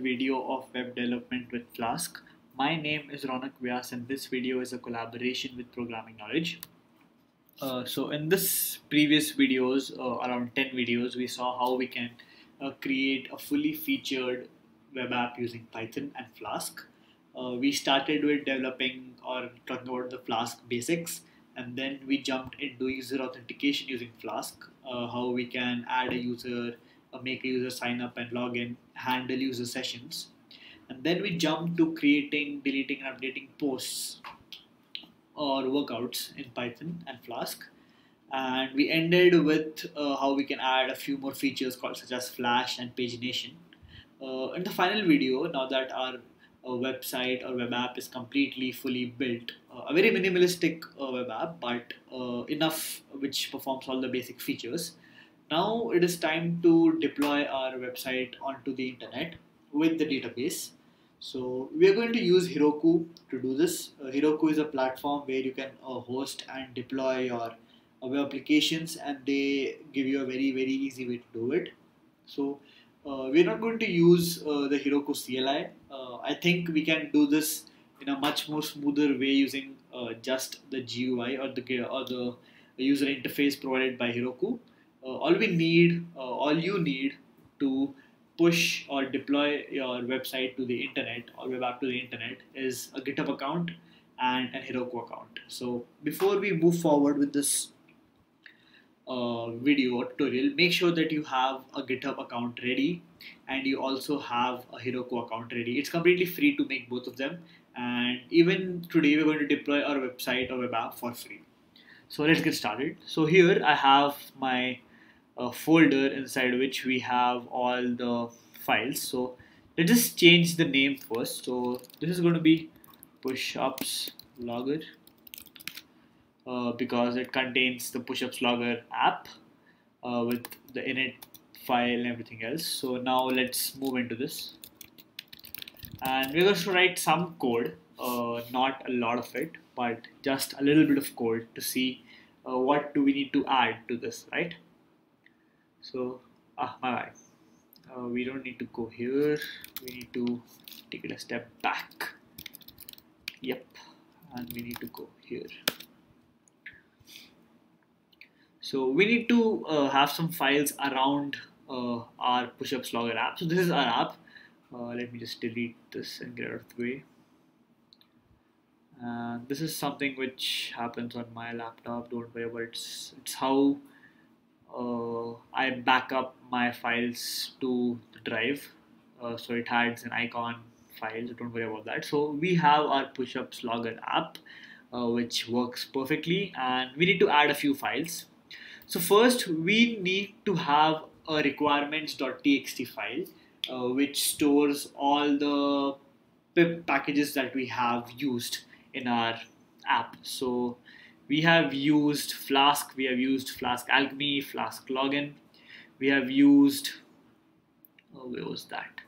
video of web development with Flask. My name is Rounak Vyas and this video is a collaboration with Programming Knowledge. Uh, so in this previous videos, uh, around 10 videos, we saw how we can uh, create a fully featured web app using Python and Flask. Uh, we started with developing or talking about the Flask basics and then we jumped into user authentication using Flask, uh, how we can add a user, make a user sign up and log in, handle user sessions. And then we jump to creating, deleting, and updating posts or workouts in Python and Flask. And we ended with uh, how we can add a few more features called such as Flash and pagination. Uh, in the final video, now that our uh, website or web app is completely fully built, uh, a very minimalistic uh, web app, but uh, enough which performs all the basic features. Now it is time to deploy our website onto the internet with the database. So we are going to use Heroku to do this. Uh, Heroku is a platform where you can uh, host and deploy your uh, web applications and they give you a very very easy way to do it. So uh, we're not going to use uh, the Heroku CLI. Uh, I think we can do this in a much more smoother way using just the GUI or the or the user interface provided by Heroku. All we need, all you need to push or deploy your website to the internet or web app to the internet is a GitHub account and an Heroku account. So before we move forward with this uh, video or tutorial, make sure that you have a GitHub account ready and you also have a Heroku account ready. It's completely free to make both of them and even today we're going to deploy our website or web app for free. So let's get started. So here I have my uh, folder inside which we have all the files. So let's just change the name first. So this is going to be pushups logger uh, because it contains the pushups logger app uh, with the init file and everything else. So now let's move into this and we're going to write some code, uh, not a lot of it, but just a little bit of code to see uh, what do we need to add to this, right? So, ah, my. Uh, we don't need to go here. We need to take it a step back. Yep, and we need to go here. So we need to uh, have some files around uh, our pushups logger app. So this is our app. Uh, let me just delete this and get out of the way. This is something which happens on my laptop. Don't worry about it. It's, it's how uh, I back up my files to the drive. Uh, so it has an icon file. So don't worry about that. So we have our pushups logger app, uh, which works perfectly, and we need to add a few files. So first, we need to have a requirements.txt file uh, which stores all the pip packages that we have used in our app. So we have used Flask, we have used Flask Alchemy, Flask Login, we have used, oh, where was that?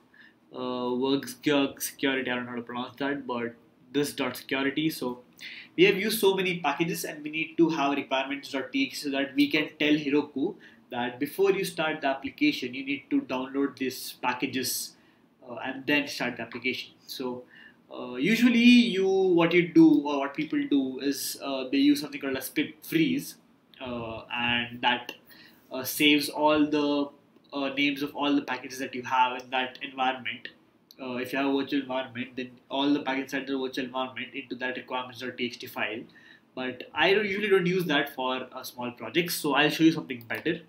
Uh, Werkzeug security, I don't know how to pronounce that, but this dot security. So we have used so many packages and we need to have requirements.txt so that we can tell Heroku that before you start the application, you need to download these packages uh, and then start the application. So uh, usually you what you do or what people do is uh, they use something called a pip freeze uh, and that uh, saves all the uh, names of all the packages that you have in that environment. if you have a virtual environment, then all the packages in the virtual environment into that requirements.txt file. But I usually don't use that for small projects, so I'll show you something better.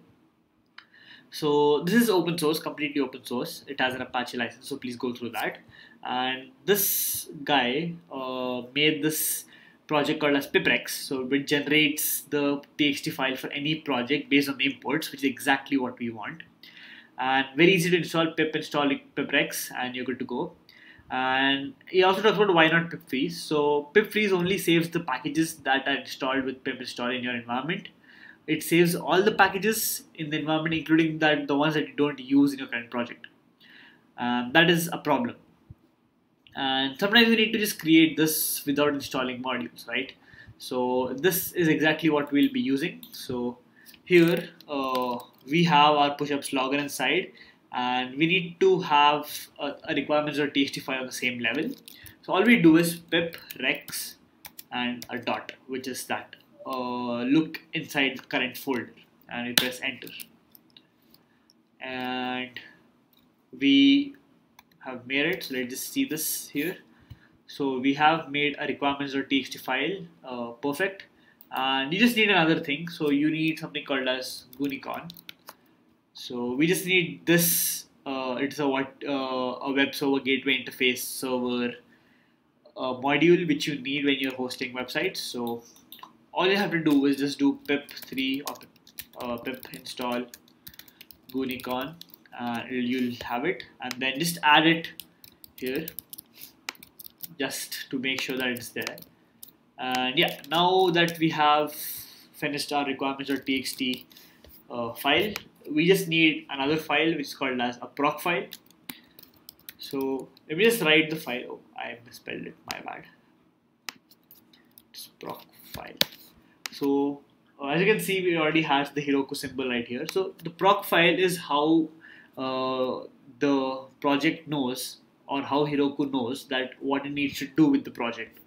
So this is open source, completely open source. It has an Apache license, so please go through that. And this guy uh, made this project called as pipreqs. So it generates the txt file for any project based on the imports, which is exactly what we want. And very easy to install pip install pipreqs and you're good to go. And he also talks about why not pip freeze. So pip freeze only saves the packages that are installed with pip install in your environment it saves all the packages in the environment including that the ones that you don't use in your current project and that is a problem and sometimes you need to just create this without installing modules right so this is exactly what we'll be using so here uh, we have our pushups logger inside and we need to have a, a requirements.txt file on the same level. So all we do is pip rex and a dot, which is that. Uh, look inside the current folder and we press enter. And we have made it. So let's just see this here. So we have made a requirements.txt file uh, perfect. And you just need another thing. So you need something called as Gunicorn. So we just need this. Uh, it's a what uh, a web server gateway interface server uh, module which you need when you're hosting websites. So all you have to do is just do pip3 or uh, pip install Gunicorn and you'll have it. And then just add it here just to make sure that it's there. And yeah now that we have finished our requirements.txt uh, file we just need another file which is called as a proc file. So let me just write the file. Oh I misspelled it. My bad. It's proc file so uh, as you can see we already have the Heroku symbol right here so the proc file is how uh, the project knows or how Heroku knows that what it needs to do with the project.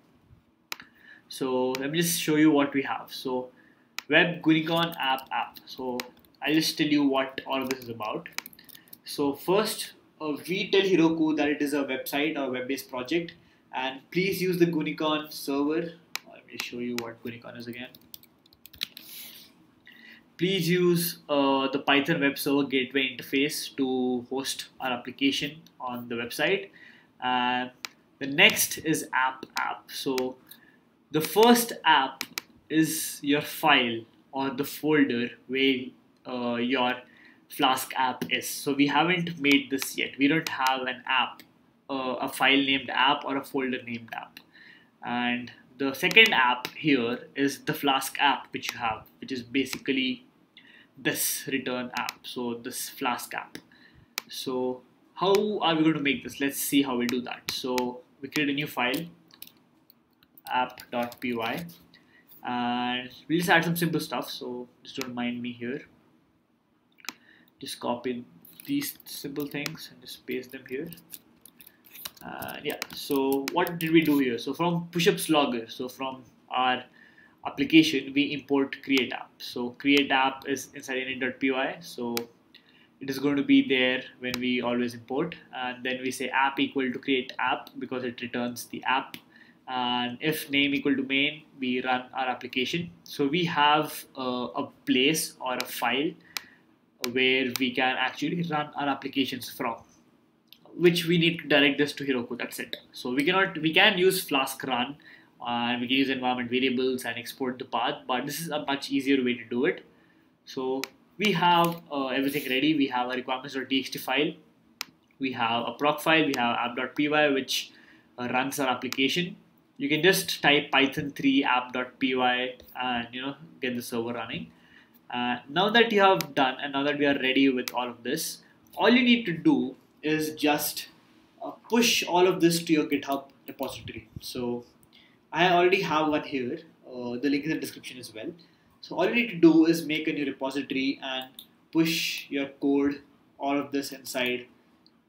So let me just show you what we have. So web Gunicorn app app. So I'll just tell you what all of this is about. So first uh, we tell Heroku that it is a website or web-based project and please use the Gunicorn server. Let me show you what Gunicorn is again please use uh, the Python web server gateway interface to host our application on the website. And the next is app app. So the first app is your file or the folder where uh, your Flask app is. So we haven't made this yet. We don't have an app, uh, a file named app or a folder named app. And the second app here is the Flask app which you have, which is basically this return app so this flask app. So how are we going to make this? Let's see how we do that. So we create a new file app.py and we'll just add some simple stuff so just don't mind me here. Just copy these simple things and just paste them here. Yeah so what did we do here? So from pushups logger so from our application, we import create app. So create app is inside init.py. So it is going to be there when we always import. And then we say app equal to create app because it returns the app. And if name equal to main, we run our application. So we have a place or a file where we can actually run our applications from which we need to direct this to Heroku. That's it. So we cannot we can use Flask run and we can use environment variables and export the path but this is a much easier way to do it. So we have uh, everything ready. We have a requirements.txt file. We have a proc file. We have app.py which uh, runs our application. You can just type python 3 app.py and you know get the server running. Uh, now that you have done and now that we are ready with all of this all you need to do is just uh, push all of this to your github repository. So I already have one here. Uh, the link is in the description as well. So all you need to do is make a new repository and push your code, all of this inside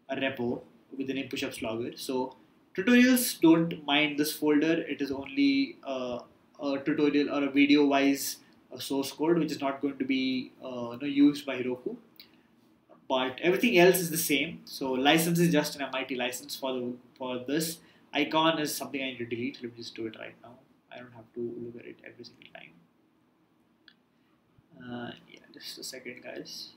a repo with the name pushups logger. So tutorials don't mind this folder. It is only uh, a tutorial or a video wise uh, source code which is not going to be uh, used by Heroku. But everything else is the same. So license is just an MIT license for the, for this icon is something I need to delete. Let me just do it right now. I don't have to look at it every single time. Uh, yeah, just a second, guys.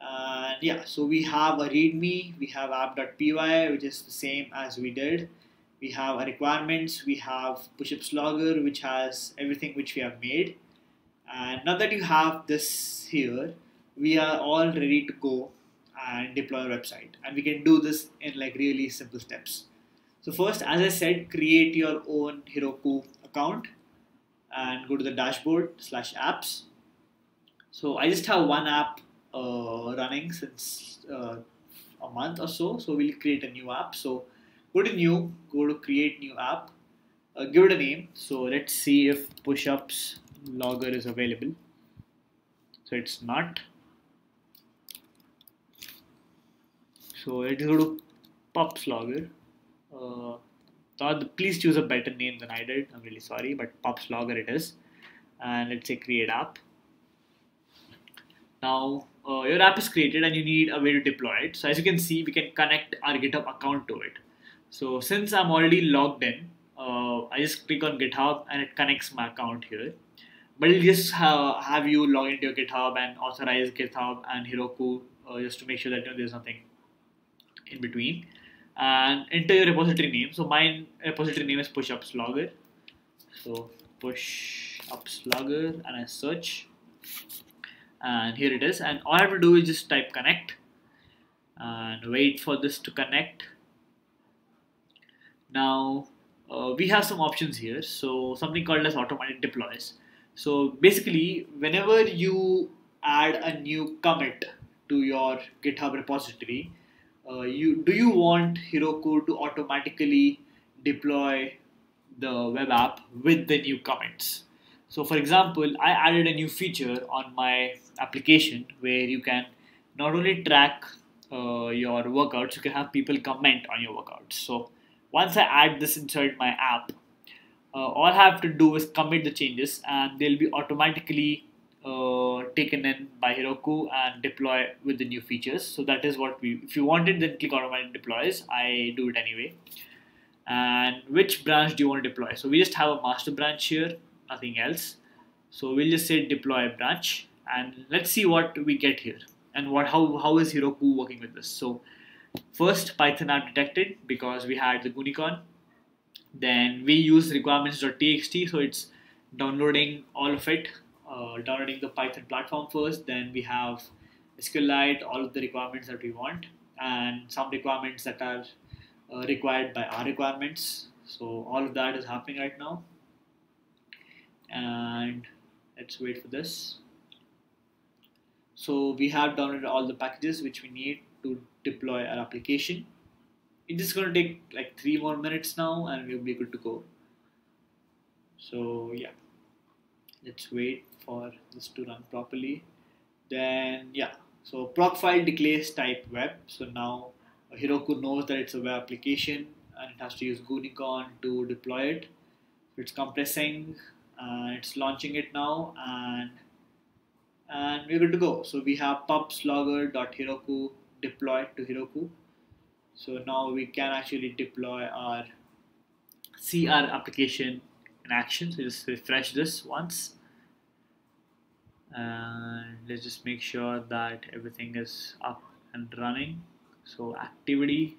And yeah, so we have a README, we have app.py, which is the same as we did. We have a requirements, we have pushups logger, which has everything which we have made. And now that you have this here, we are all ready to go and deploy a website. And we can do this in like really simple steps. So first, as I said, create your own Heroku account and go to the dashboard slash apps. So I just have one app uh, running since uh, a month or so. So we'll create a new app. So go to new, go to create new app, uh, give it a name. So let's see if push-ups logger is available. So it's not so let's go to pups logger uh, thought please choose a better name than I did. I'm really sorry but pups logger it is. And let's say create app. Now uh, your app is created and you need a way to deploy it. So as you can see we can connect our github account to it. So since I'm already logged in uh, I just click on github and it connects my account here. But it'll just have, have you log into your github and authorize github and heroku uh, just to make sure that you know, there's nothing in between. And enter your repository name. So my repository name is pushups logger so push ups logger and I search. And here it is. And all I have to do is just type connect. And wait for this to connect. Now uh, we have some options here. So something called as automatic deploys. So basically whenever you add a new commit to your github repository uh, you do you want Heroku to automatically deploy the web app with the new comments? So for example I added a new feature on my application where you can not only track uh, your workouts you can have people comment on your workouts. So once I add this inside my app uh, all I have to do is commit the changes and they'll be automatically uh, taken in by Heroku and deploy with the new features. So that is what we, if you want it, then click automatic deploys. I do it anyway. And which branch do you want to deploy? So we just have a master branch here, nothing else. So we'll just say deploy branch and let's see what we get here and what how, how is Heroku working with this. So first Python app detected because we had the Gunicorn. Then we use requirements.txt so it's downloading all of it downloading the Python platform first. Then we have SQLite, all of the requirements that we want, and some requirements that are uh, required by our requirements. So all of that is happening right now. And let's wait for this. So we have downloaded all the packages which we need to deploy our application. It's going to take like three more minutes now and we'll be good to go. So yeah, let's wait for this to run properly. Then yeah. So procfile declares type web. So now Heroku knows that it's a web application and it has to use Gunicorn to deploy it. It's compressing and it's launching it now and and we're good to go. So we have pups logger.heroku deployed to Heroku. So now we can actually deploy our CR application in action so just refresh this once. And let's just make sure that everything is up and running. So activity.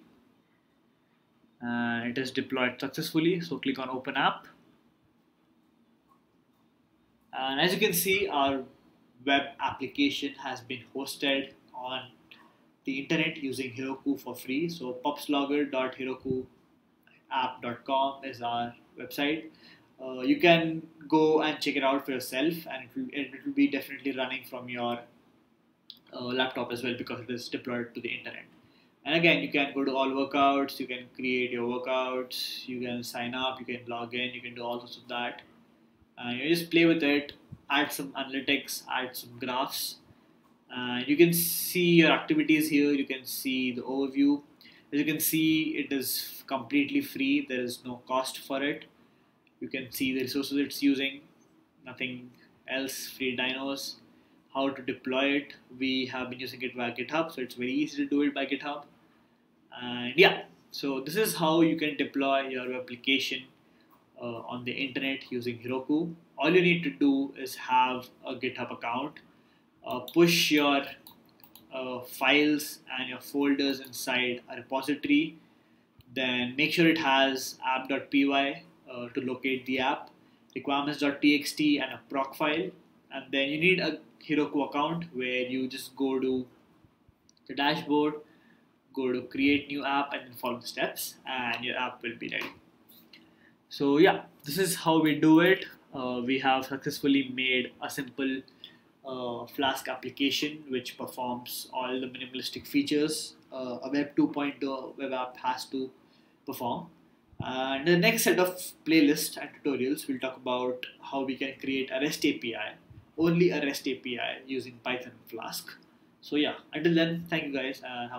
Uh, it is deployed successfully so click on open app. And as you can see our web application has been hosted on the internet using Heroku for free. So pupslogger.herokuapp.com is our website uh, you can go and check it out for yourself and it will, it will be definitely running from your uh, laptop as well because it is deployed to the internet. And again you can go to all workouts you can create your workouts you can sign up you can log in you can do all sorts of that. And you just play with it add some analytics add some graphs. And you can see your activities here you can see the overview. As you can see it is completely free there is no cost for it you can see the resources it's using nothing else free dynos how to deploy it. We have been using it via github so it's very easy to do it by github. And yeah so this is how you can deploy your application uh, on the internet using Heroku. All you need to do is have a github account uh, push your uh, files and your folders inside a repository. Then make sure it has app.py uh, to locate the app, requirements.txt and a proc file. And then you need a Heroku account where you just go to the dashboard, go to create new app and follow the steps and your app will be ready. So yeah, this is how we do it. Uh, we have successfully made a simple uh, Flask application which performs all the minimalistic features uh, a Web 2.0 web app has to perform. In the next set of playlists and tutorials, we'll talk about how we can create a REST API, only a REST API using Python Flask. So yeah, until then, thank you guys. Uh,